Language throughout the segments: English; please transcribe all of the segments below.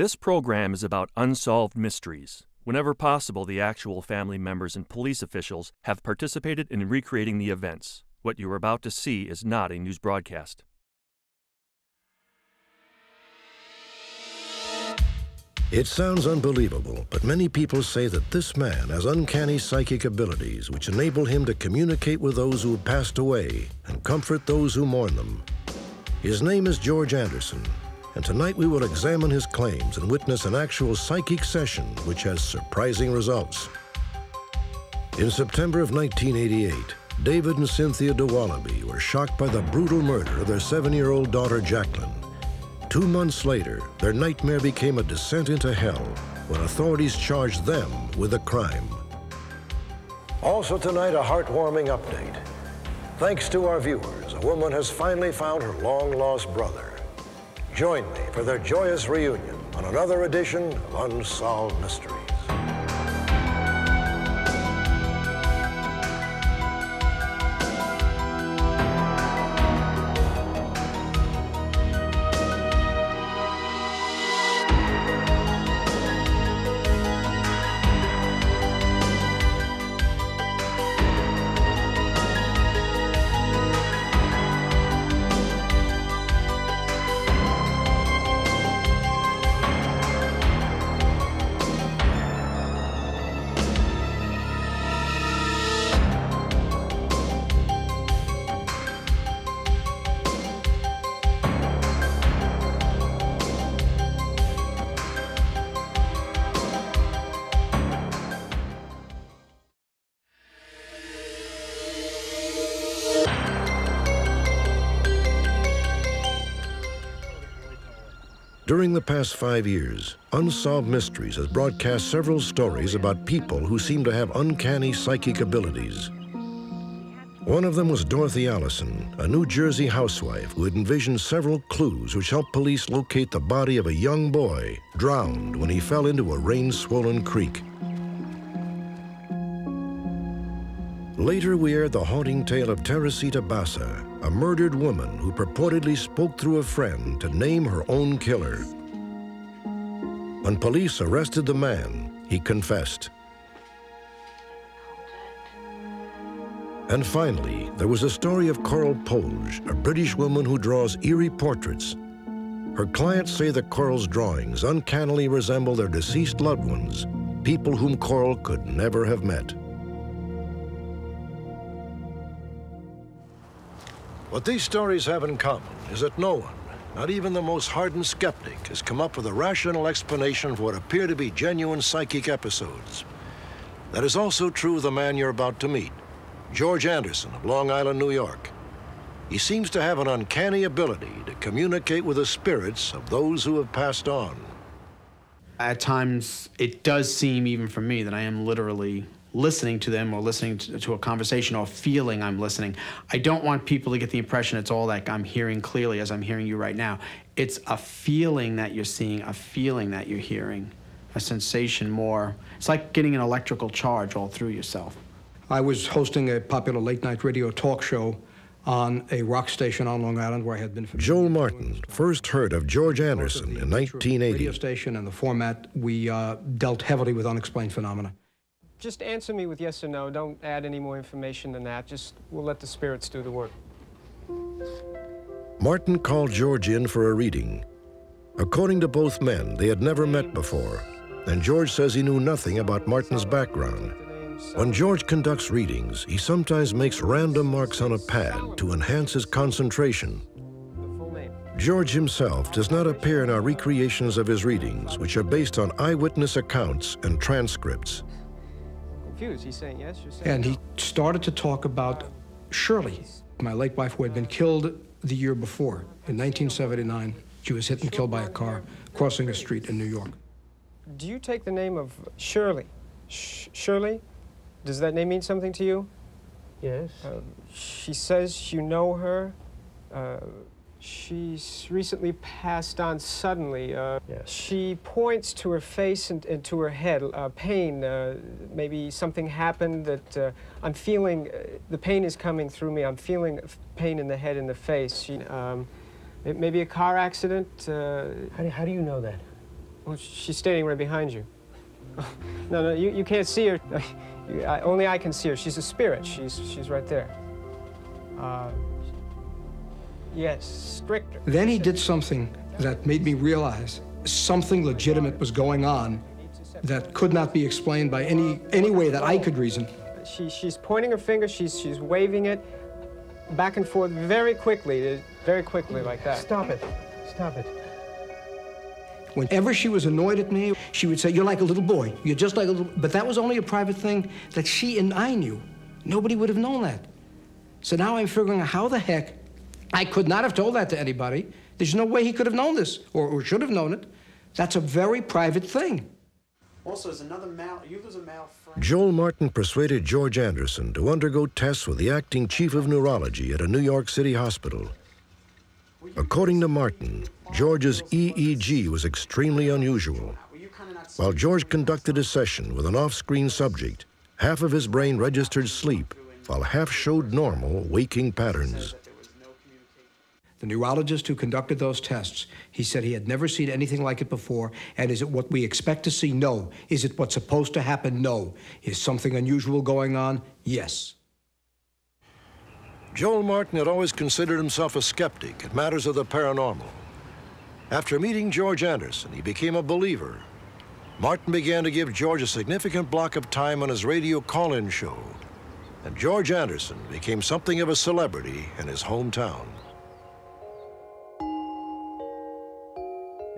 This program is about unsolved mysteries. Whenever possible, the actual family members and police officials have participated in recreating the events. What you are about to see is not a news broadcast. It sounds unbelievable, but many people say that this man has uncanny psychic abilities which enable him to communicate with those who have passed away and comfort those who mourn them. His name is George Anderson, and tonight we will examine his claims and witness an actual psychic session which has surprising results. In September of 1988, David and Cynthia Dowaliby were shocked by the brutal murder of their seven-year-old daughter, Jacqueline. Two months later, their nightmare became a descent into hell when authorities charged them with a crime. Also tonight, a heartwarming update. Thanks to our viewers, a woman has finally found her long-lost brother. Join me for their joyous reunion on another edition of Unsolved Mysteries. During the past five years, Unsolved Mysteries has broadcast several stories about people who seem to have uncanny psychic abilities. One of them was Dorothy Allison, a New Jersey housewife who had envisioned several clues which helped police locate the body of a young boy drowned when he fell into a rain-swollen creek. Later, we aired the haunting tale of Teresita Basa, a murdered woman who purportedly spoke through a friend to name her own killer. When police arrested the man, he confessed. And finally, there was a story of Coral Polge, a British woman who draws eerie portraits. Her clients say that Coral's drawings uncannily resemble their deceased loved ones, people whom Coral could never have met. What these stories have in common is that no one, not even the most hardened skeptic, has come up with a rational explanation for what appear to be genuine psychic episodes. That is also true of the man you're about to meet, George Anderson of Long Island, New York. He seems to have an uncanny ability to communicate with the spirits of those who have passed on. At times, it does seem, even for me, that I am literally listening to them or listening to, to, a conversation or feeling I'm listening. I don't want people to get the impression it's all like I'm hearing clearly as I'm hearing you right now. It's a feeling that you're seeing, a feeling that you're hearing, a sensation more. It's like getting an electrical charge all through yourself. I was hosting a popular late night radio talk show on a rock station on Long Island where I had been for Joel Martin first heard of George Anderson in 1980. Radio station and the format, we uh, dealt heavily with unexplained phenomena just answer me with yes or no. Don't add any more information than that. Just we'll let the spirits do the work. Martin called George in for a reading. According to both men, they had never met before, and George says he knew nothing about Martin's background. When George conducts readings, he sometimes makes random marks on a pad to enhance his concentration. George himself does not appear in our recreations of his readings, which are based on eyewitness accounts and transcripts confused. He's saying yes, you're saying And no. he started to talk about Shirley, my late wife who had been killed the year before. In 1979, she was hit and killed by a car crossing a street in New York. Do you take the name of Shirley? Sh Shirley? Does that name mean something to you? Yes. Uh, she says you know her. Uh, She's recently passed on suddenly. Uh, yes. She points to her face and, and to her head, uh, pain. Uh, maybe something happened that uh, I'm feeling, uh, the pain is coming through me. I'm feeling pain in the head and the face. She, um, maybe a car accident. Uh, how do, how, do, you know that? Well, she's standing right behind you. no, no, you, you can't see her. I, only I can see her. She's a spirit. She's, she's right there. Yes, stricter. Then he did something that made me realize something legitimate was going on that could not be explained by any, any way that I could reason. She, she's pointing her finger, she's, she's waving it back and forth very quickly, very quickly like that. Stop it. Stop it. Whenever she was annoyed at me, she would say, You're like a little boy. You're just like a little. But that was only a private thing that she and I knew. Nobody would have known that. So now I'm figuring out how the heck I could not have told that to anybody. There's no way he could have known this or, or should have known it. That's a very private thing. Also, there's another male, you lose a male friend. Joel Martin persuaded George Anderson to undergo tests with the acting chief of neurology at a New York City hospital. According to Martin, George's EEG was extremely unusual. While George conducted a session with an off-screen subject, half of his brain registered sleep, while half showed normal waking patterns. The neurologist who conducted those tests, he said he had never seen anything like it before. And is it what we expect to see? No. Is it what's supposed to happen? No. Is something unusual going on? Yes. Joel Martin had always considered himself a skeptic in matters of the paranormal. After meeting George Anderson, he became a believer. Martin began to give George a significant block of time on his radio call-in show. And George Anderson became something of a celebrity in his hometown.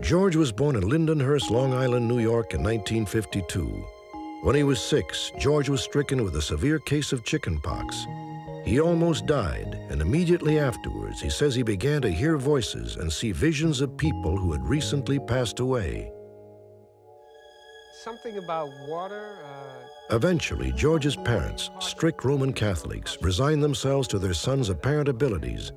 George was born in Lindenhurst, Long Island, New York in 1952. When he was six, George was stricken with a severe case of chickenpox. He almost died, and immediately afterwards, he says he began to hear voices and see visions of people who had recently passed away. Something about water. Uh... Eventually, George's parents, strict Roman Catholics, resigned themselves to their son's apparent abilities.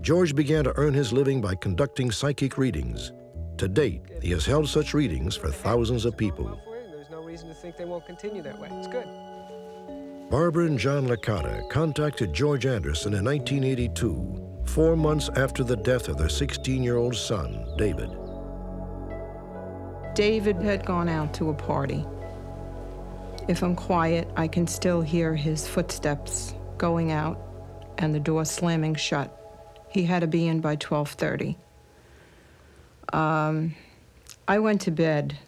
George began to earn his living by conducting psychic readings. To date, he has held such readings for thousands of people. There's no reason to think they won't continue that way. It's good. Barbara and John Licata contacted George Anderson in 1982, four months after the death of their 16-year-old son, David. David had gone out to a party. If I'm quiet, I can still hear his footsteps going out and the door slamming shut. He had to be in by 12:30. Um, I went to bed,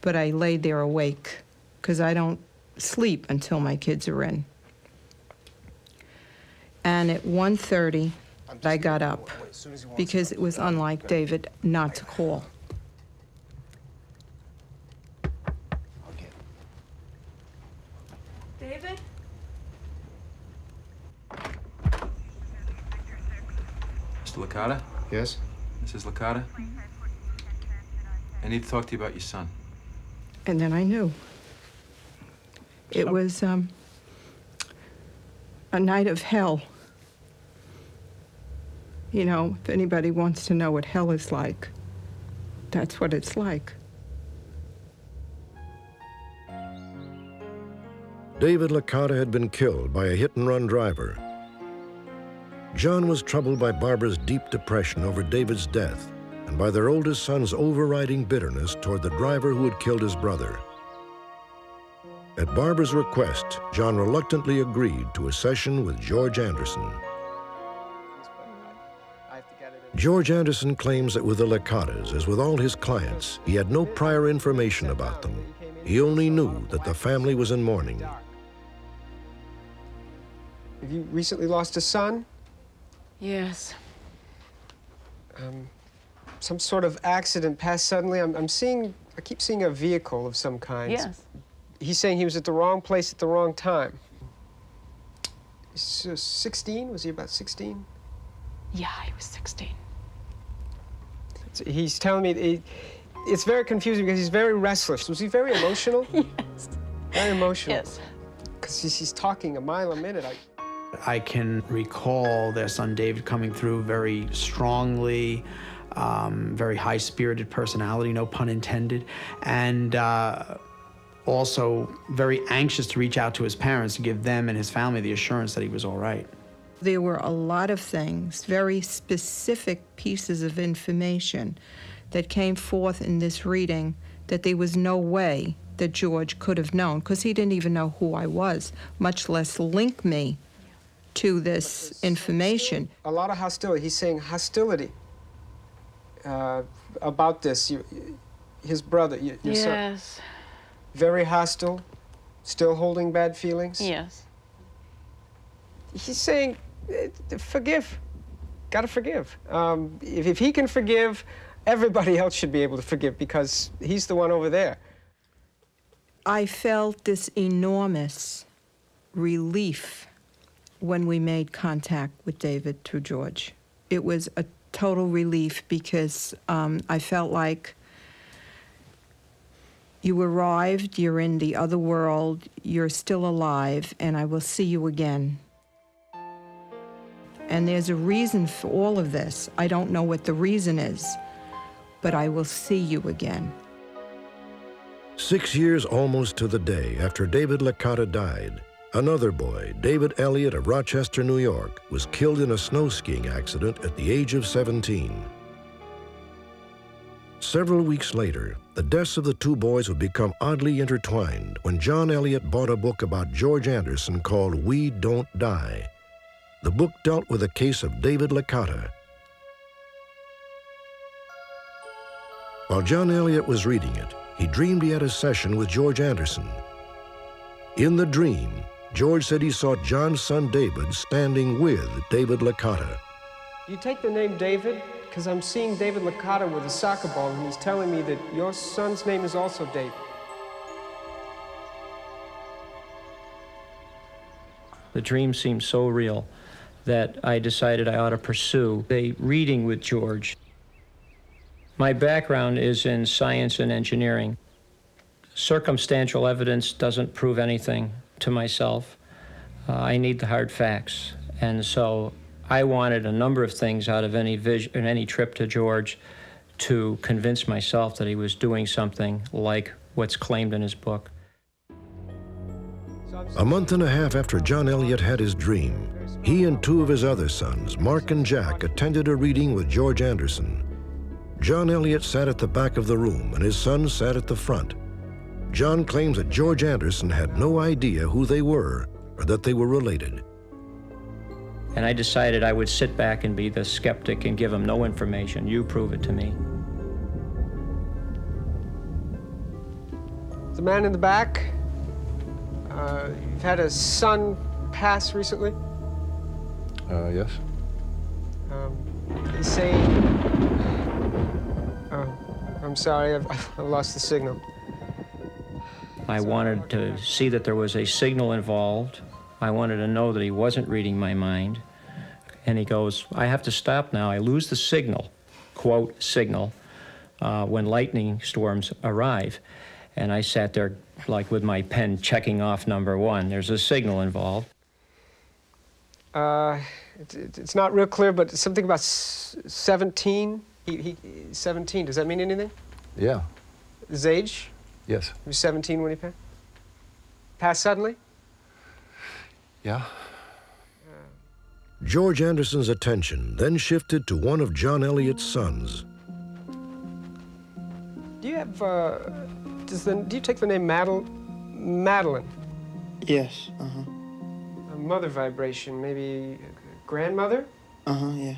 but I laid there awake because I don't sleep until my kids are in. And at 1.30, I got up because it was unlike David not to call. David? Mr. Licata? Yes? Mrs. Licata? I need to talk to you about your son. And then I knew. It was um, a night of hell. You know, if anybody wants to know what hell is like, that's what it's like. David Licata had been killed by a hit-and-run driver. John was troubled by Barbara's deep depression over David's death and by their oldest son's overriding bitterness toward the driver who had killed his brother. At Barbara's request, John reluctantly agreed to a session with George Anderson. George Anderson claims that with the Licatas, as with all his clients, he had no prior information about them. He only knew that the family was in mourning. Have you recently lost a son? Yes. Um, some sort of accident passed suddenly. I'm, I'm seeing, I keep seeing a vehicle of some kind. Yes. He's saying he was at the wrong place at the wrong time. He's uh, 16? Was he about 16? Yeah, he was 16. So he's telling me it, it's very confusing because he's very restless. Was he very emotional? yes. Very emotional. Yes. Because he's, he's talking a mile a minute. I, I can recall their son David coming through very strongly, um, very high-spirited personality, no pun intended, and uh, also very anxious to reach out to his parents to give them and his family the assurance that he was all right. There were a lot of things, very specific pieces of information that came forth in this reading that there was no way that George could have known, because he didn't even know who I was, much less link me to this information. A lot of hostility. He's saying hostility uh, about this. You, his brother, you, your son. Yes. Very hostile, still holding bad feelings. Yes. He's saying, eh, forgive. Got to forgive. Um, if, if he can forgive, everybody else should be able to forgive because he's the one over there. I felt this enormous relief when we made contact with David through George. It was a total relief because um, I felt like you arrived, you're in the other world, you're still alive, and I will see you again. And there's a reason for all of this. I don't know what the reason is, but I will see you again. Six years almost to the day after David Licata died, another boy, David Elliott of Rochester, New York, was killed in a snow skiing accident at the age of 17. Several weeks later, the deaths of the two boys would become oddly intertwined when John Elliott bought a book about George Anderson called We Don't Die. The book dealt with the case of David Licata. While John Elliott was reading it, he dreamed he had a session with George Anderson. In the dream, George said he saw John's son David standing with David Licata. You take the name David because I'm seeing David Licata with a soccer ball, and he's telling me that your son's name is also David. The dream seemed so real that I decided I ought to pursue a reading with George. My background is in science and engineering. Circumstantial evidence doesn't prove anything to myself. Uh, I need the hard facts. And so I wanted a number of things out of any vision, any trip to George to convince myself that he was doing something like what's claimed in his book. A month and a half after John Elliott had his dream, he and two of his other sons, Mark and Jack, attended a reading with George Anderson. John Elliott sat at the back of the room and his son sat at the front. John claims that George Anderson had no idea who they were or that they were related. And I decided I would sit back and be the skeptic and give him no information. You prove it to me. The man in the back, uh, you've had a son pass recently? Uh, yes. Um, he's saying, oh, I'm sorry, I've, I've lost the signal. I wanted to see that there was a signal involved. I wanted to know that he wasn't reading my mind. And he goes, I have to stop now. I lose the signal, quote, signal, uh, when lightning storms arrive. And I sat there, like with my pen, checking off number one. There's a signal involved. Uh, it, it's not real clear, but something about 17. He, he, 17, does that mean anything? Yeah. His age? Yes. He was 17 when he passed? Passed suddenly? Yeah. George Anderson's attention then shifted to one of John Elliott's sons. Do you have, uh, does the, do you take the name Madel, Madeline? Yes, uh-huh. A mother vibration, maybe grandmother? Uh-huh, yeah.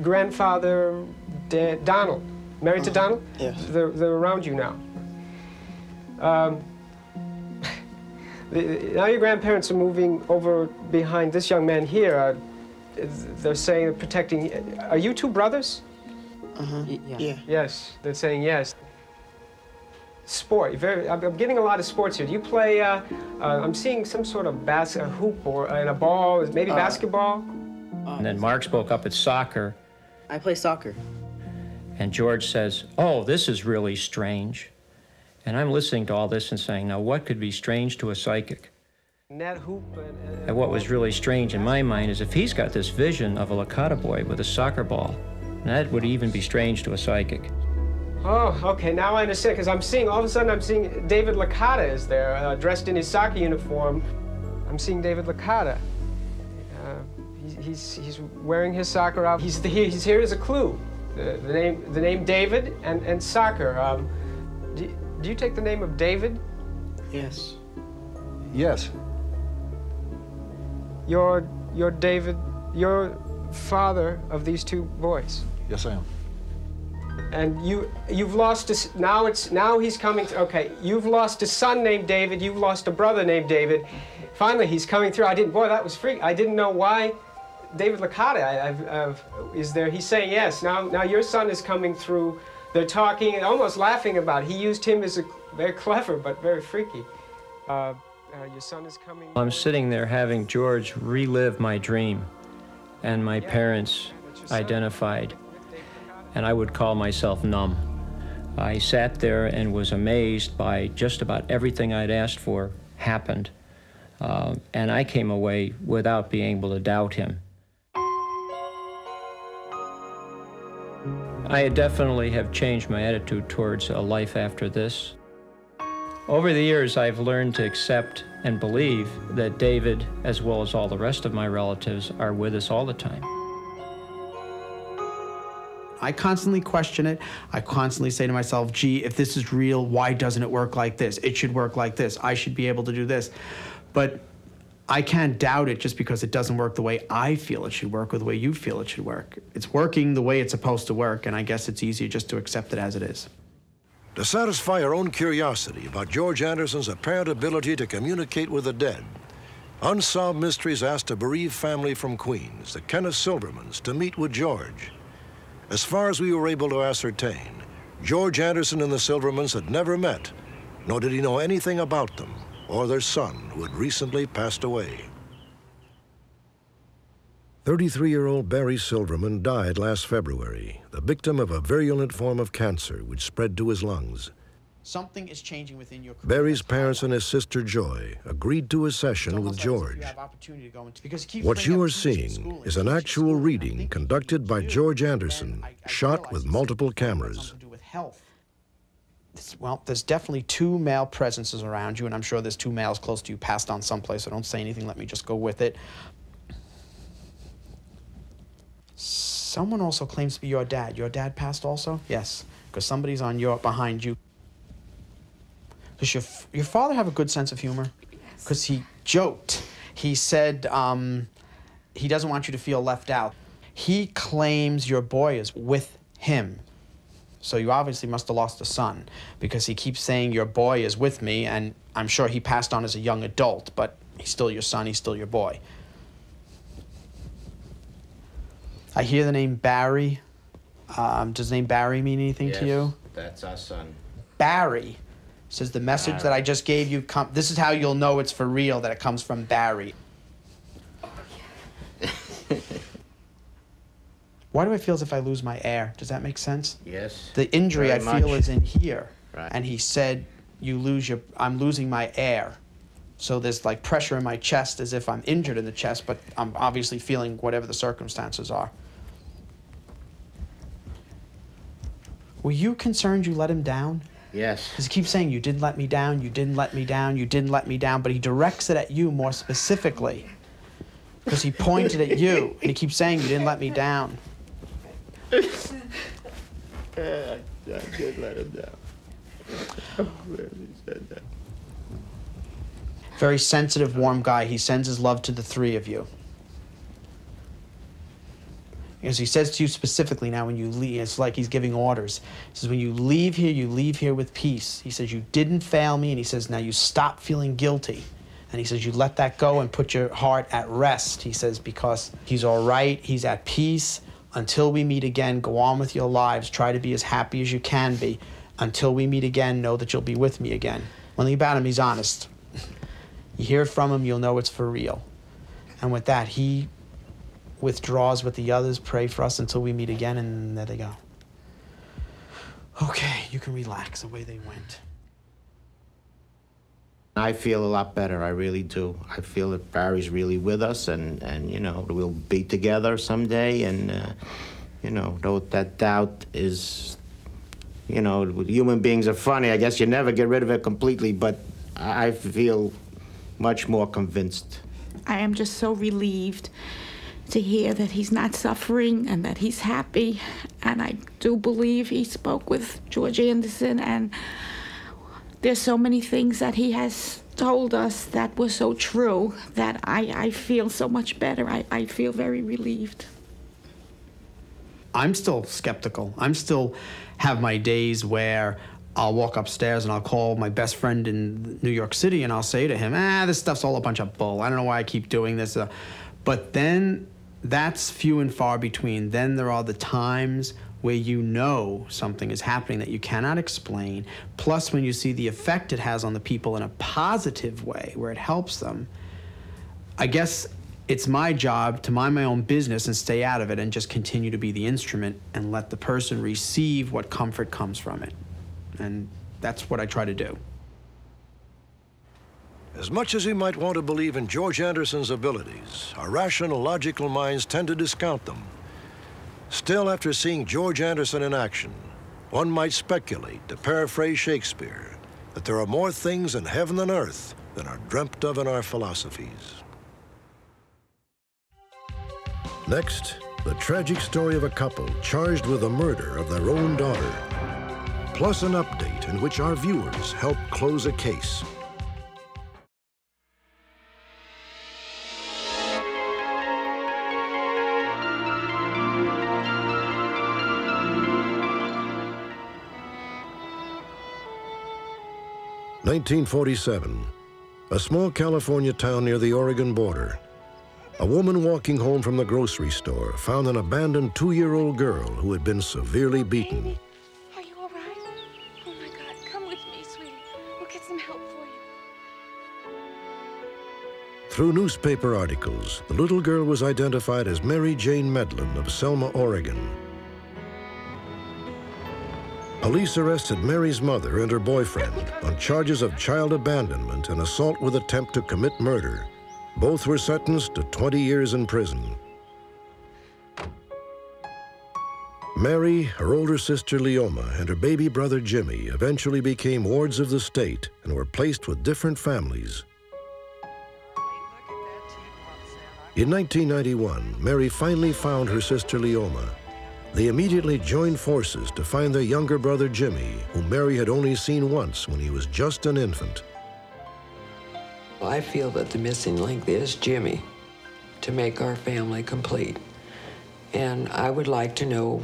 Grandfather Dan, Donald, married to Uh-huh, Donald? yes. They're, they're around you now. Um, the- now your grandparents are moving over behind this young man here. Uh, they're saying they're protecting. Are you two brothers? Uh-huh, yeah. Yes, they're saying yes. Sport. Very, I'm I'm getting a lot of sports here. Do you play? Uh, uh, I'm seeing some sort of bas- a hoop or and a ball. Maybe Uh, basketball. And then Mark spoke up at soccer, I play soccer. and George says, Oh, this is really strange. And I'm listening to all this and saying, Now, what could be strange to a psychic? And, what was really strange in my mind is if he's got this vision of a Licata boy with a soccer ball, that would even be strange to a psychic. Oh, okay. Now I understand. Because I'm seeing all of a sudden I'm seeing David Licata is there, uh, dressed in his soccer uniform. I'm seeing David Licata. Uh, he's, he's he's wearing his soccer outfit. He's he's here as a clue. the, the name the name David and and soccer. Um, do, do you take the name of David? Yes. Yes. You're you're David. You're father of these two boys. Yes, I am. And you you've lost a s now it's now he's coming. To, okay, you've lost a son named David. You've lost a brother named David. Finally, he's coming through. I didn't. Boy, that was freak. I didn't know why. David Licata, I, I've, I've, is there? He's saying yes. Now, now your son is coming through. They're talking and almost laughing about. It. He used him as a very clever but very freaky. Uh, uh, your son is coming. I'm sitting there having George relive my dream, and my parents identified, and I would call myself numb. I sat there and was amazed by just about everything I'd asked for happened. Uh, and I came away without being able to doubt him. I definitely have changed my attitude towards a life after this. Over the years, I've learned to accept and believe that David, as well as all the rest of my relatives, are with us all the time. I constantly question it. I constantly say to myself, gee, if this is real, why doesn't it work like this? It should work like this. I should be able to do this. But I can't doubt it just because it doesn't work the way I feel it should work or the way you feel it should work. It's working the way it's supposed to work, and I guess it's easier just to accept it as it is. To satisfy our own curiosity about George Anderson's apparent ability to communicate with the dead, Unsolved Mysteries asked a bereaved family from Queens, the Kenneth Silvermans, to meet with George. As far as we were able to ascertain, George Anderson and the Silvermans had never met, nor did he know anything about them or their son, who had recently passed away. 33-year-old Barry Silverman died last February, the victim of a virulent form of cancer which spread to his lungs. Something is changing within your career. Barry's parents and his sister Joy agreed to a session with George. What you are seeing is an actual reading conducted by George Anderson, shot with multiple cameras. Well, there's definitely two male presences around you, and I'm sure there's two males close to you passed on someplace, so don't say anything. Let me just go with it. Someone also claims to be your dad. Your dad passed also? Yes, because somebody's on your behind you. Does your your father have a good sense of humor? Because he joked. He said um, he doesn't want you to feel left out. He claims your boy is with him. So you obviously must have lost a son because he keeps saying your boy is with me, and I'm sure he passed on as a young adult, but he's still your son, he's still your boy. I hear the name Barry. Um, does the name Barry mean anything yes, to you? That's our son. Barry says the message Barry. that I just gave you. Com- this is how you'll know it's for real that it comes from Barry. Why do I feel as if I lose my air? Does that make sense? Yes. The injury I much. feel is in here. Right. And he said, "You lose your. I'm losing my air." So there's like pressure in my chest as if I'm injured in the chest, but I'm obviously feeling whatever the circumstances are. Were you concerned you let him down? Yes. Because he keeps saying, You didn't let me down, you didn't let me down, you didn't let me down, but he directs it at you more specifically. Because he pointed at you, and he keeps saying, You didn't let me down. I did let him down. Very sensitive, warm guy. He sends his love to the three of you. Because he says to you specifically now when you leave, it's like he's giving orders. He says, when you leave here, you leave here with peace. He says, you didn't fail me. And he says, now you stop feeling guilty. And he says, you let that go and put your heart at rest. He says, because he's all right, he's at peace. Until we meet again, go on with your lives. Try to be as happy as you can be. Until we meet again, know that you'll be with me again. One thing about him, he's honest. You hear from him, you'll know it's for real. And with that, he withdraws with the others, pray for us until we meet again, and there they go. Okay, you can relax. Away they went. I feel a lot better. I really do. I feel that Barry's really with us, and, and you know, we'll be together someday. And, uh, you know, that doubt is, you know, human beings are funny. I guess you never get rid of it completely, but I feel much more convinced. I am just so relieved to hear that he's not suffering and that he's happy. And I do believe he spoke with George Anderson, and there's so many things that he has told us that were so true that I, I feel so much better. I, I feel very relieved. I'm still skeptical. I'm still have my days where I'll walk upstairs and I'll call my best friend in New York City and I'll say to him, ah, this stuff's all a bunch of bull. I don't know why I keep doing this. But then that's few and far between. Then there are the times where you know something is happening that you cannot explain. Plus, when you see the effect it has on the people in a positive way, where it helps them, I guess it's my job to mind my own business and stay out of it and just continue to be the instrument and let the person receive what comfort comes from it. And that's what I try to do. As much as we might want to believe in George Anderson's abilities, our rational, logical minds tend to discount them. Still, after seeing George Anderson in action, one might speculate, to paraphrase Shakespeare, that there are more things in heaven and earth than are dreamt of in our philosophies. Next, the tragic story of a couple charged with the murder of their own daughter, plus an update in which our viewers help close a case. Nineteen forty-seven, a small California town near the Oregon border. A woman walking home from the grocery store found an abandoned two-year-old girl who had been severely beaten. Are you all right? Oh my God, come with me, sweetie. We'll get some help for you. Through newspaper articles, the little girl was identified as Mary Jane Medlin of Selma, Oregon. Police arrested Mary's mother and her boyfriend on charges of child abandonment and assault with attempt to commit murder. Both were sentenced to 20 years in prison. Mary, her older sister Leoma, and her baby brother Jimmy eventually became wards of the state and were placed with different families. In 1991, Mary finally found her sister Leoma. They immediately joined forces to find their younger brother Jimmy, whom Mary had only seen once when he was just an infant. I feel that the missing link is Jimmy to make our family complete. And I would like to know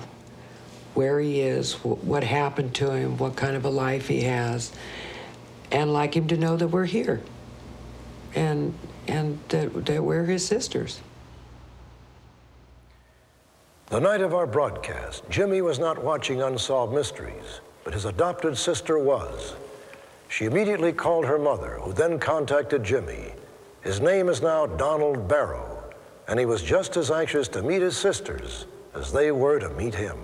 where he is, what happened to him, what kind of a life he has, and like him to know that we're here and, and that, that we're his sisters. The night of our broadcast, Jimmy was not watching Unsolved Mysteries, but his adopted sister was. She immediately called her mother, who then contacted Jimmy. His name is now Donald Barrow, and he was just as anxious to meet his sisters as they were to meet him.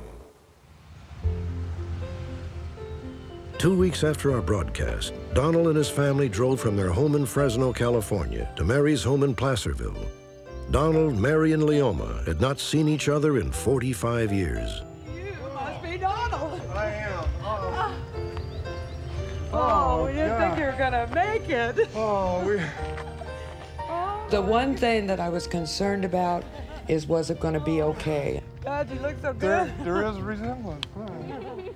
Two weeks after our broadcast, Donald and his family drove from their home in Fresno, California, to Mary's home in Placerville. Donald, Mary, and Leoma had not seen each other in 45 years. You must be Donald. I am. Uh-huh. Oh, oh we didn't God. think you were gonna make it. Oh, we. Oh. The one thing that I was concerned about is was it going to be okay? God, you look so There, good. there is a resemblance. Hmm.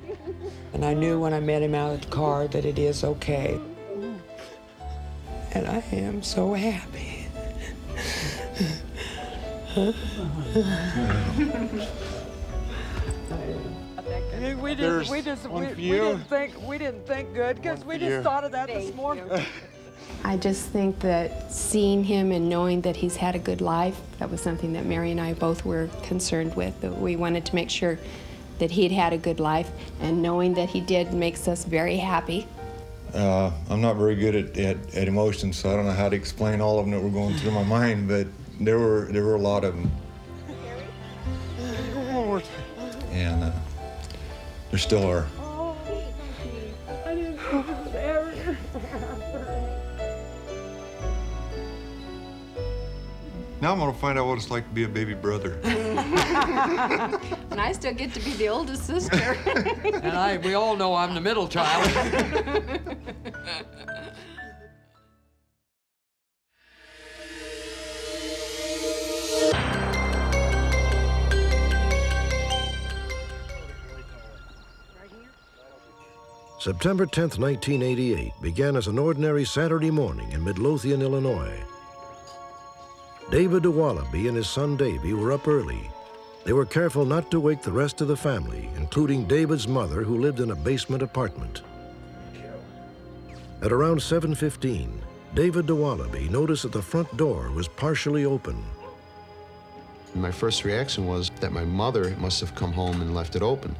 And I knew when I met him out at the car that it is okay. And I am so happy. We There's just, we just, we, we didn't think, we didn't think good because we just thought of that this morning. I just think that seeing him and knowing that he's had a good life, that was something that Mary and I both were concerned with. That we wanted to make sure that he'd had a good life, and knowing that he did makes us very happy. Uh, I'm not very good at, at, at emotions, so I don't know how to explain all of them that were going through my mind, but there were there were a lot of them, and uh, there still are. I didn't think it was ever. Now I'm gonna find out what it's like to be a baby brother. and I still get to be the oldest sister. and I, we all know I'm the middle child. September 10, 1988 began as an ordinary Saturday morning in Midlothian, Illinois. David Dowaliby and his son Davy were up early. They were careful not to wake the rest of the family, including David's mother, who lived in a basement apartment. At around 7.15, David Dowaliby noticed that the front door was partially open. My first reaction was that my mother must have come home and left it open.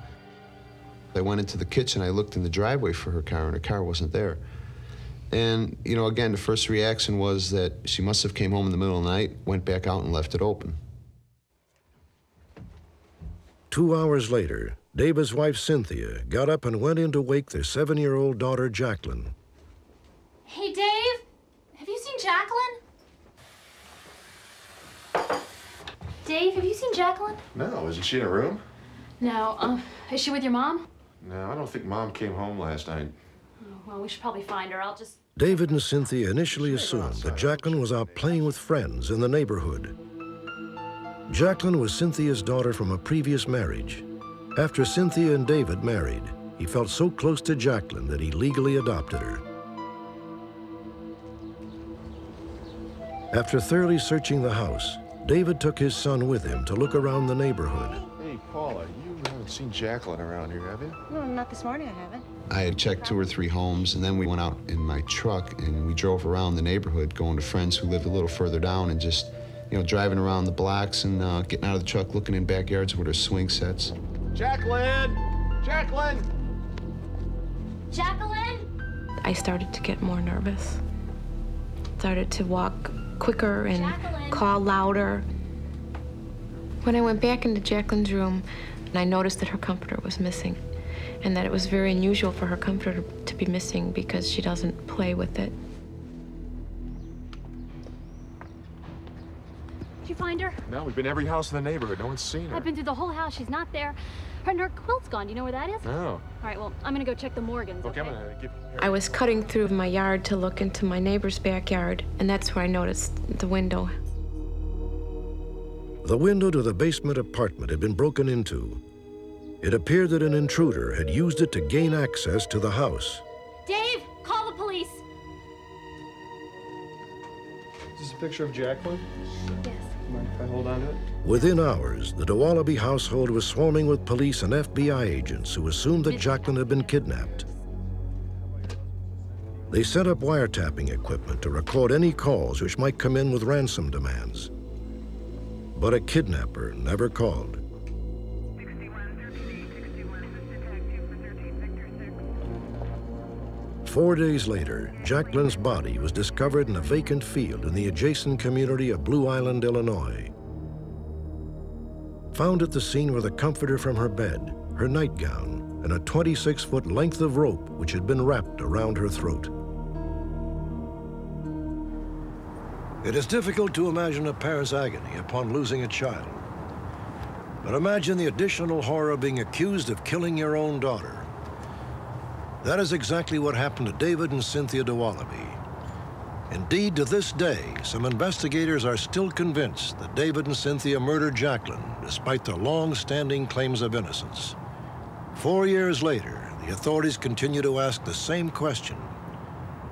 I went into the kitchen, I looked in the driveway for her car, and her car wasn't there. And, you know, again, the first reaction was that she must have came home in the middle of the night, went back out and left it open. Two hours later, David's wife Cynthia got up and went in to wake their seven-year-old daughter Jacqueline. Hey, Dave, have you seen Jacqueline? Dave, have you seen Jacqueline? No, isn't she in her room? No. Um, is she with your mom? No, I don't think Mom came home last night. Oh, well, we should probably find her. I'll just. David and Cynthia initially assumed that Jacqueline was out playing with friends in the neighborhood. Jacqueline was Cynthia's daughter from a previous marriage. After Cynthia and David married, he felt so close to Jacqueline that he legally adopted her. After thoroughly searching the house, David took his son with him to look around the neighborhood. Hey, Paula, you haven't seen Jacqueline around here, have you? No, not this morning, I haven't. I had checked two or three homes, and then we went out in my truck and we drove around the neighborhood, going to friends who lived a little further down, and just, you know, driving around the blocks and uh, getting out of the truck, looking in backyards where there's swing sets. Jacqueline! Jacqueline! Jacqueline? I started to get more nervous. Started to walk quicker and Jacqueline? call louder. When I went back into Jacqueline's room, I noticed that her comforter was missing and that it was very unusual for her comforter to be missing because she doesn't play with it. Did you find her? No, we've been every house in the neighborhood. No one's seen her. I've been through the whole house. She's not there. Her, and her quilt's gone. Do you know where that is? No. All right, well, I'm gonna go check the Morgans. Okay, Okay. I'm gonna give I was cutting through my yard to look into my neighbor's backyard, and that's where I noticed the window. The window to the basement apartment had been broken into. It appeared that an intruder had used it to gain access to the house. Dave, call the police. Is this a picture of Jacqueline? Yes. Mind if I hold on to it? Within hours, the Dowaliby household was swarming with police and FBI agents who assumed that Jacqueline had been kidnapped. They set up wiretapping equipment to record any calls which might come in with ransom demands. But a kidnapper never called. Four days later, Jacqueline's body was discovered in a vacant field in the adjacent community of Blue Island, Illinois. Found at the scene were the comforter from her bed, her nightgown, and a 26-foot length of rope which had been wrapped around her throat. It is difficult to imagine a parent's agony upon losing a child. But imagine the additional horror of being accused of killing your own daughter. That is exactly what happened to David and Cynthia Dowaliby. Indeed, to this day, some investigators are still convinced that David and Cynthia murdered Jacqueline, despite their long-standing claims of innocence. Four years later, the authorities continue to ask the same question.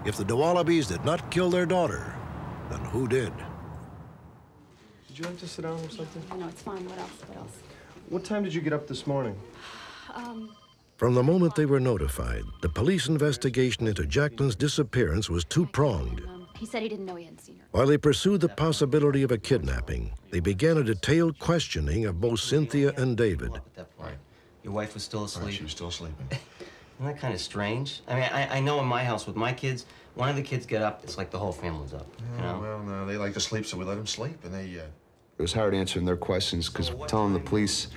If the Dowalibys did not kill their daughter, then who did? Did you like to sit down or something? No, it's fine. What else? What else? What time did you get up this morning? Um, From the moment they were notified, the police investigation into Jacqueline's disappearance was two-pronged. He said he didn't know he hadn't seen her. While they pursued the possibility of a kidnapping, they began a detailed questioning of both Cynthia and David. At that point, your wife was still asleep. she was still sleeping. Isn't that kind of strange? I mean, I, I know in my house with my kids, one of the kids get up, it's like the whole family's up. You know? Well, no, they like to sleep, so we let them sleep, and they, uh... It was hard answering their questions because telling the police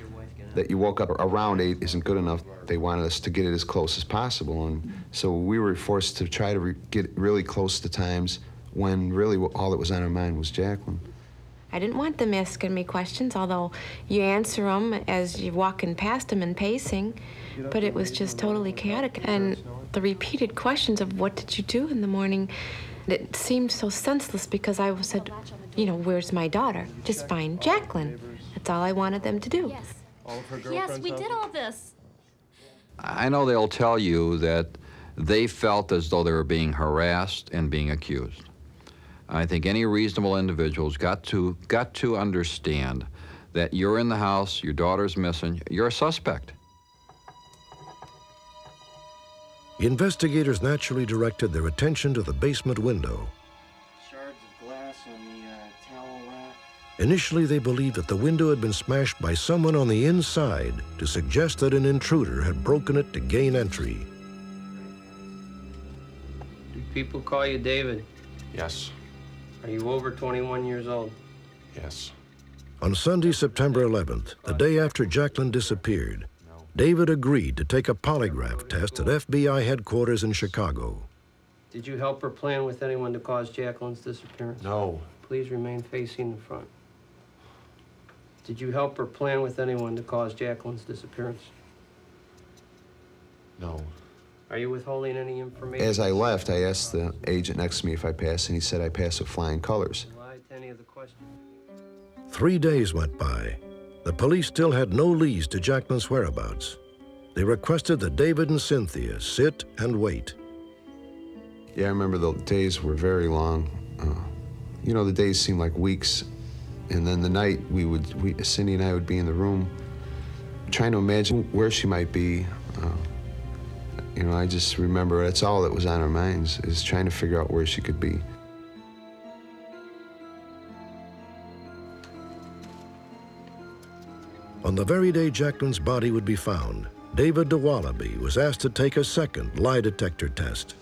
that you woke up around eight isn't good enough. They wanted us to get it as close as possible, and so we were forced to try to re get really close to times when really all that was on our mind was Jacqueline. I didn't want them asking me questions, although you answer them as you're walking past them and pacing, but it was just totally chaotic. And the repeated questions of what did you do in the morning, it seemed so senseless because I said, you know, where's my daughter? Just find Jacqueline. That's all I wanted them to do. Yes. All of her Yes, we did all this. I know they'll tell you that they felt as though they were being harassed and being accused. I think any reasonable individual's got to got to understand that you're in the house, your daughter's missing, you're a suspect. Investigators naturally directed their attention to the basement window. Shards of glass on the uh, towel rack. Initially, they believed that the window had been smashed by someone on the inside to suggest that an intruder had broken it to gain entry. Do people call you David? Yes. Are you over 21 years old? Yes. On Sunday, September 11th, the day after Jacqueline disappeared, David agreed to take a polygraph test at FBI headquarters in Chicago. Did you help her plan with anyone to cause Jacqueline's disappearance? No. Please remain facing the front. Did you help her plan with anyone to cause Jacqueline's disappearance? No. Are you withholding any information? As I left, I asked the agent next to me if I passed, and he said I passed with flying colors. Lied to any of the questions? Three days went by. The police still had no leads to Jacqueline's whereabouts. They requested that David and Cynthia sit and wait. Yeah, I remember the days were very long. Uh, you know, the days seemed like weeks, and then the night we would, we, Cindy and I would be in the room, trying to imagine where she might be. Uh, you know, I just remember that's all that was on our minds is trying to figure out where she could be. On the very day Jacqueline's body would be found, David Dowaliby was asked to take a second lie detector test.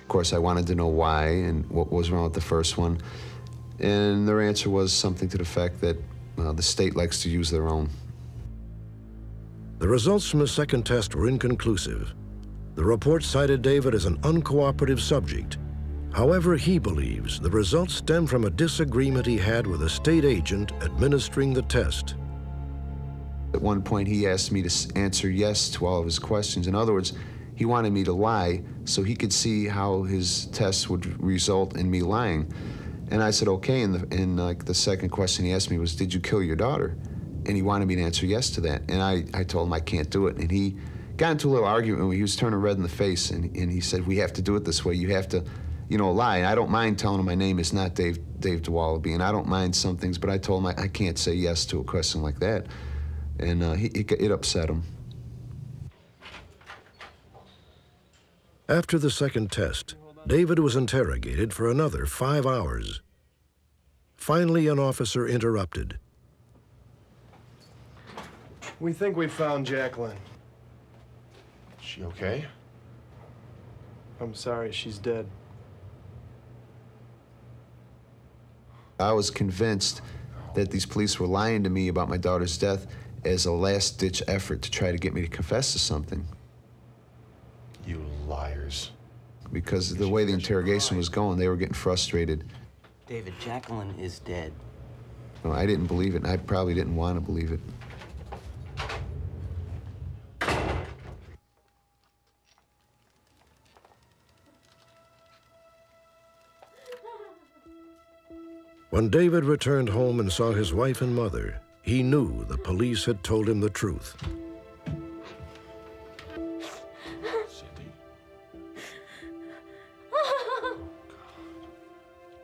Of course, I wanted to know why and what was wrong with the first one. And their answer was something to the effect that uh, the state likes to use their own. The results from the second test were inconclusive. The report cited David as an uncooperative subject. However, he believes the results stem from a disagreement he had with a state agent administering the test. At one point, he asked me to answer yes to all of his questions. In other words, he wanted me to lie so he could see how his test would result in me lying. And I said, okay. And, the, and like the second question he asked me was, did you kill your daughter? And he wanted me to answer yes to that. And I, I told him I can't do it. And he got into a little argument he was turning red in the face. And, and he said, we have to do it this way. You have to, you know, lie. And I don't mind telling him my name is not Dave, Dave Dowaliby. And I don't mind some things, but I told him I, I can't say yes to a question like that. And uh, he, it, it upset him. After the second test, David was interrogated for another five hours. Finally, an officer interrupted. We think we found Jacqueline. She okay? I'm sorry, she's dead. I was convinced that these police were lying to me about my daughter's death as a last ditch effort to try to get me to confess to something. You liars. Because the way the interrogation was going, they were getting frustrated. David, Jacqueline is dead. No, I didn't believe it, and I probably didn't want to believe it. When David returned home and saw his wife and mother, he knew the police had told him the truth.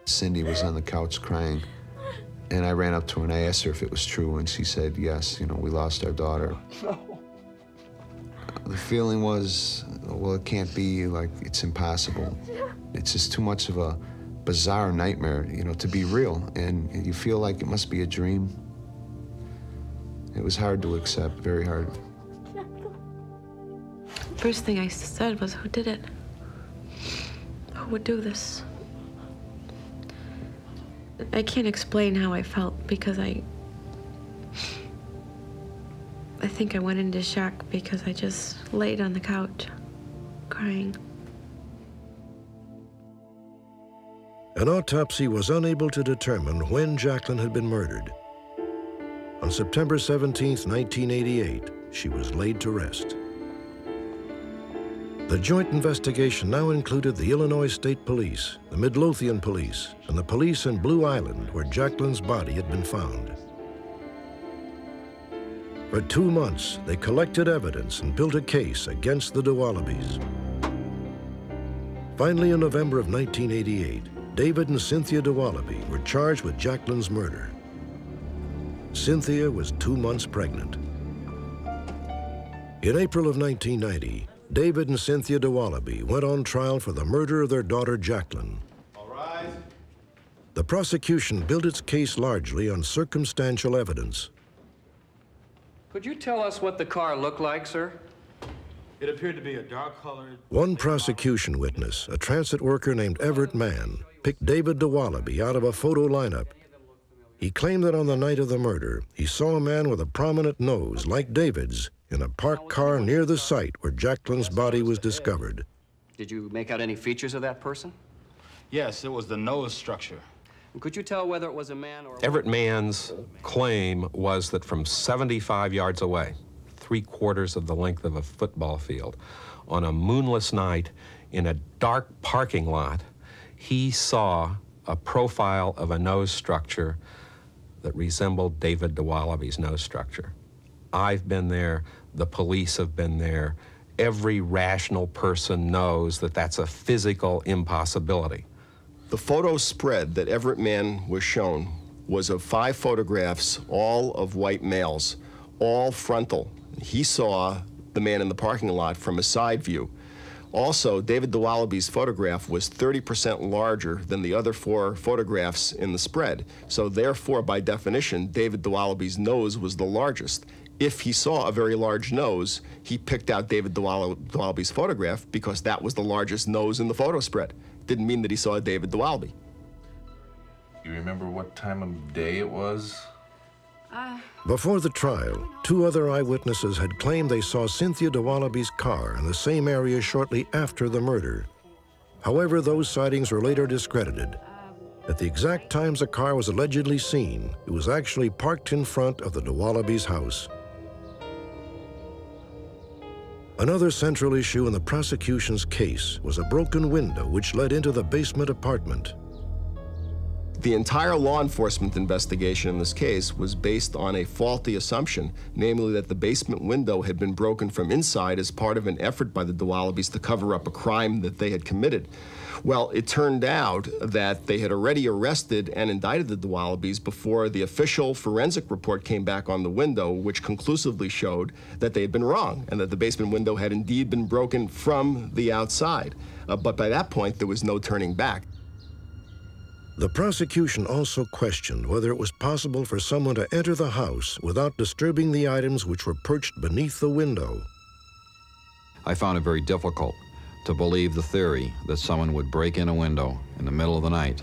Cindy was on the couch crying, and I ran up to her and I asked her if it was true, and she said, yes, you know, we lost our daughter. No. The feeling was, well, it can't be, like, it's impossible. It's just too much of a bizarre nightmare, you know, to be real, and you feel like it must be a dream. It was hard to accept, very hard. First thing I said was, Who did it? Who would do this? I can't explain how I felt because I. I think I went into shock because I just laid on the couch crying. An autopsy was unable to determine when Jacqueline had been murdered. On September 17, 1988, she was laid to rest. The joint investigation now included the Illinois State Police, the Midlothian Police, and the police in Blue Island where Jacqueline's body had been found. For two months, they collected evidence and built a case against the Dowalibys. Finally, in November of 1988, David and Cynthia Dowaliby were charged with Jacqueline's murder. Cynthia was two months pregnant. In April of 1990, David and Cynthia Dowaliby went on trial for the murder of their daughter Jacqueline. All right. The prosecution built its case largely on circumstantial evidence. Could you tell us what the car looked like, sir? It appeared to be a dark-colored... One prosecution witness, a transit worker named Everett Mann, picked David Dowaliby out of a photo lineup. He claimed that on the night of the murder, he saw a man with a prominent nose, like David's, in a parked car near the site where Jacqueline's body was discovered. Did you make out any features of that person? Yes, it was the nose structure. Could you tell whether it was a man or... A Everett Mann's claim was that from 75 yards away, three quarters of the length of a football field, on a moonless night in a dark parking lot, he saw a profile of a nose structure that resembled David Dowaliby's nose structure. I've been there, the police have been there. Every rational person knows that that's a physical impossibility. The photo spread that Everett Mann was shown was of five photographs, all of white males, all frontal. He saw the man in the parking lot from a side view. Also, David Dowaliby's photograph was 30% larger than the other four photographs in the spread. So therefore, by definition, David Dowaliby's nose was the largest. If he saw a very large nose, he picked out David Dowaliby's photograph because that was the largest nose in the photo spread. Didn't mean that he saw David Dowaliby. You remember what time of day it was? Before the trial, two other eyewitnesses had claimed they saw Cynthia Dowaliby's car in the same area shortly after the murder. However, those sightings were later discredited. At the exact times the car was allegedly seen, it was actually parked in front of the Dowaliby's house. Another central issue in the prosecution's case was a broken window which led into the basement apartment. The entire law enforcement investigation in this case was based on a faulty assumption, namely that the basement window had been broken from inside as part of an effort by the Dowalibys to cover up a crime that they had committed. Well, it turned out that they had already arrested and indicted the Dowalibys before the official forensic report came back on the window, which conclusively showed that they had been wrong and that the basement window had indeed been broken from the outside. Uh, but by that point, there was no turning back. The prosecution also questioned whether it was possible for someone to enter the house without disturbing the items which were perched beneath the window. I found it very difficult to believe the theory that someone would break in a window in the middle of the night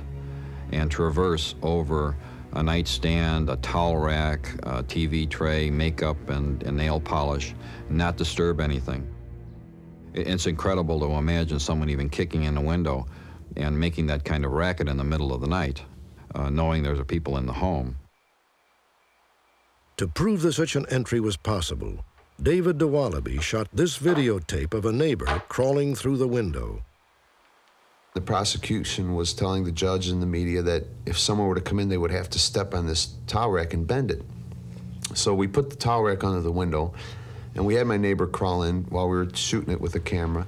and traverse over a nightstand, a towel rack, a TV tray, makeup, and, and nail polish, and not disturb anything. It's incredible to imagine someone even kicking in a window and making that kind of racket in the middle of the night, uh, knowing there's a people in the home. To prove that such an entry was possible, David Dowaliby shot this videotape of a neighbor crawling through the window. The prosecution was telling the judge and the media that if someone were to come in, they would have to step on this towel rack and bend it. So we put the towel rack under the window, and we had my neighbor crawl in while we were shooting it with a camera.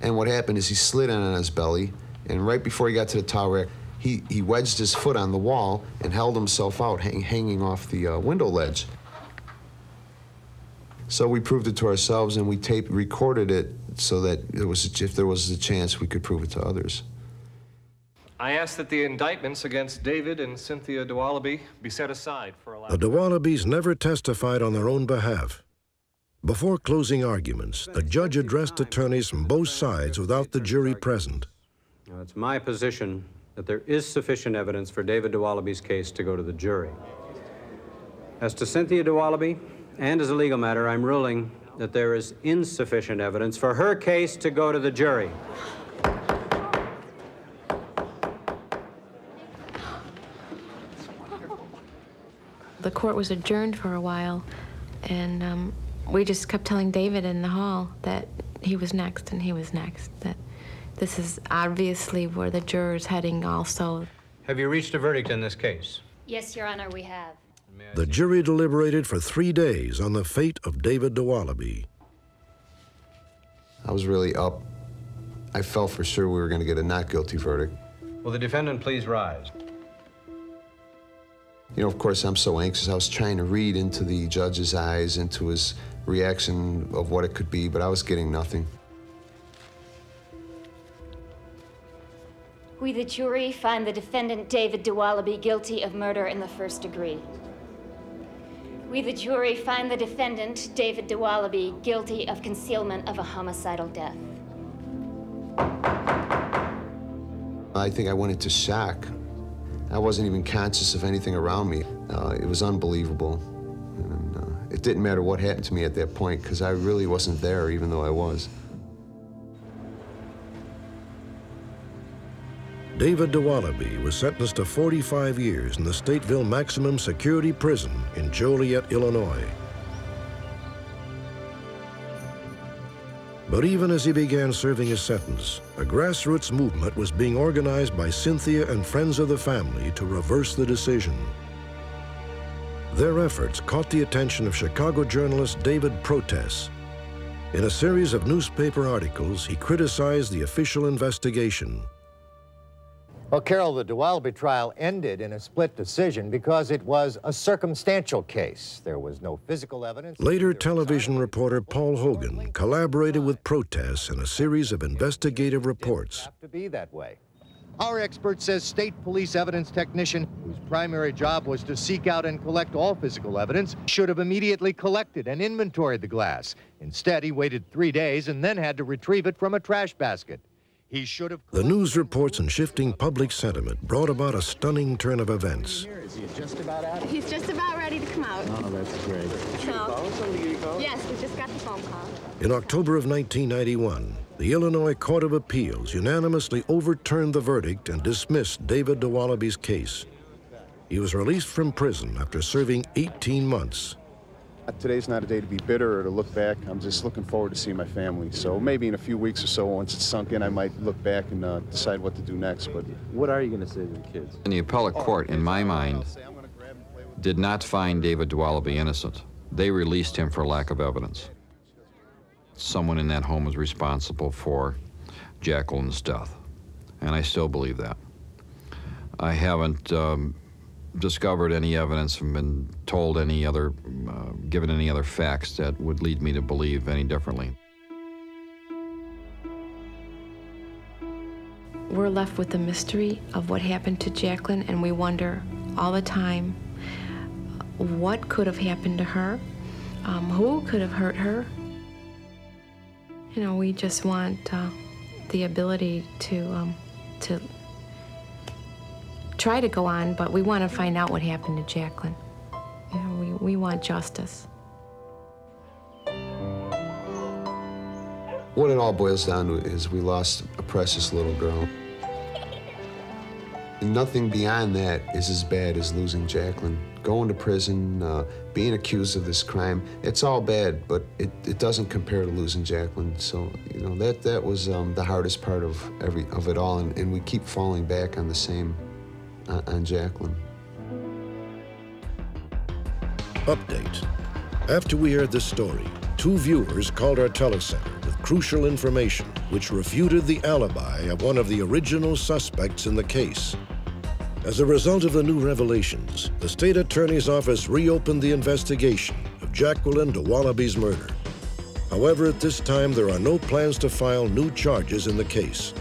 And what happened is he slid in on his belly, and right before he got to the towel rack, he, he wedged his foot on the wall and held himself out, hang, hanging off the uh, window ledge. So we proved it to ourselves, and we tape recorded it so that there was, if there was a chance, we could prove it to others. I ask that the indictments against David and Cynthia Dowaliby be set aside for a The Dowalibys never testified on their own behalf. Before closing arguments, the judge addressed attorneys from both sides without the jury present. Now, it's my position that there is sufficient evidence for David Dowaliby's case to go to the jury. As to Cynthia Dowaliby, and as a legal matter, I'm ruling that there is insufficient evidence for her case to go to the jury. The court was adjourned for a while, and um, we just kept telling David in the hall that he was next and he was next. That this is obviously where the juror's heading also. Have you reached a verdict in this case? Yes, Your Honor, we have. the jury deliberated for three days on the fate of David Dowaliby. I was really up. I felt for sure we were going to get a not guilty verdict. Will the defendant please rise? You know, of course, I'm so anxious. I was trying to read into the judge's eyes, into his reaction of what it could be, but I was getting nothing. We, the jury, find the defendant David Dowaliby guilty of murder in the first degree. We, the jury, find the defendant David Dowaliby guilty of concealment of a homicidal death. I think I went into shock. I wasn't even conscious of anything around me. Uh, it was unbelievable. And, uh, it didn't matter what happened to me at that point because I really wasn't there, even though I was. David Dowaliby was sentenced to 45 years in the Stateville Maximum Security Prison in Joliet, Illinois. But even as he began serving his sentence, a grassroots movement was being organized by Cynthia and friends of the family to reverse the decision. Their efforts caught the attention of Chicago journalist David Protess. In a series of newspaper articles, he criticized the official investigation. Well, Carol, the Dowaliby trial ended in a split decision because it was a circumstantial case. There was no physical evidence. Later, television reporter Paul Hogan collaborated with Protess in a series of investigative reports. Have to be that way. Our expert says state police evidence technician, whose primary job was to seek out and collect all physical evidence, should have immediately collected and inventoried the glass. Instead, he waited three days and then had to retrieve it from a trash basket. He should have. The news reports and shifting public sentiment brought about a stunning turn of events. Is he just about out? He's just about ready to come out. Oh, that's great. So, yes, we just got the phone call. In October of 1991, the Illinois Court of Appeals unanimously overturned the verdict and dismissed David Dowaliby's case. He was released from prison after serving 18 months. Today's not a day to be bitter or to look back. I'm just looking forward to seeing my family. So maybe in a few weeks or so, once it's sunk in, I might look back and uh, decide what to do next. But what are you going to say to the kids? And the appellate court, in my mind, did not find David Dowaliby innocent. They released him for lack of evidence. Someone in that home was responsible for Jacqueline's death, and I still believe that. I haven't um, discovered any evidence and been told any other, uh, given any other facts that would lead me to believe any differently. We're left with the mystery of what happened to Jacqueline, and we wonder all the time what could have happened to her, um, who could have hurt her. You know, we just want uh, the ability to um, to try to go on, but we want to find out what happened to Jacqueline. You know, we, we want justice. What it all boils down to is we lost a precious little girl. And nothing beyond that is as bad as losing Jacqueline. Going to prison, uh, being accused of this crime, it's all bad, but it, it doesn't compare to losing Jacqueline. So, you know, that, that was um, the hardest part of, every, of it all, and, and we keep falling back on the same, uh, on Jacqueline. Update. After we heard this story, two viewers called our telecenter with crucial information which refuted the alibi of one of the original suspects in the case. As a result of the new revelations, the state attorney's office reopened the investigation of Jacqueline Dowaliby's murder. However, at this time, there are no plans to file new charges in the case.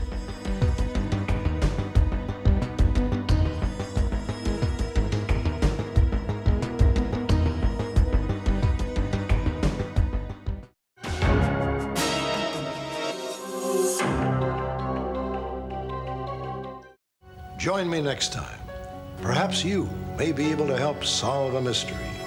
Me next time. Perhaps you may be able to help solve a mystery.